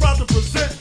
proud to present